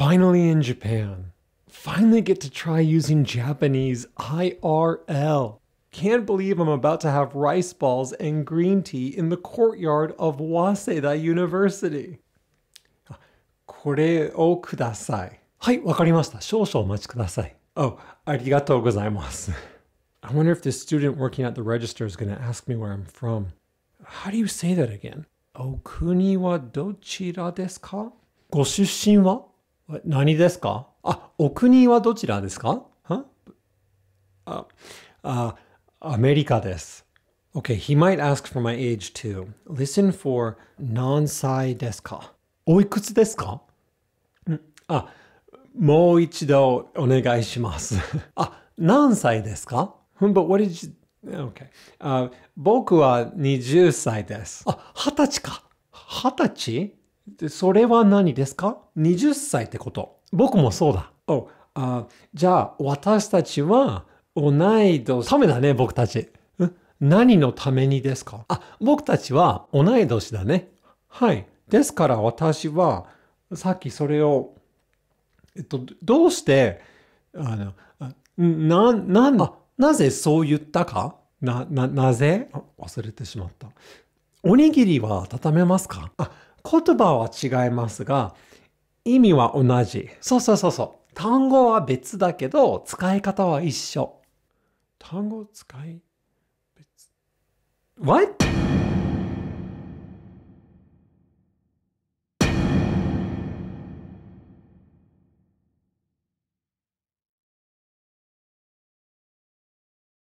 Finally in Japan. Finally get to try using Japanese IRL. Can't believe I'm about to have rice balls and green tea in the courtyard of Waseda University. これをください。はい、わかりました。少々お待ちください。Oh, ありがとうございます。I wonder if this student working at the register is going to ask me where I'm from. How do you say that again? お国はどちらですかご出身は 何ですか？あ、お国はどちらですか？は？あ、あ、アメリカです。Okay, he might ask for my age too. Listen for 何歳ですかおいくつですか？んあ、もう一度お願いします。あ、何歳ですか？But what did you... Okay. あ僕は20歳です。あ、二十歳か。二十歳？でそれは何ですか ?20 歳ってこと。僕もそうだ。おあじゃあ、私たちは同い年。ためだね、僕たち。ん何のためにですか？あ、僕たちは同い年だね。はい。ですから私は、さっきそれを、えっと、どうして、あの、あな、なん、あなぜそう言ったか？な、な、なぜ？あ忘れてしまった。おにぎりは温めますか？あ、言葉は違いますが、意味は同じ。そうそうそうそう。単語は別だけど、使い方は一緒。単語使い別。What?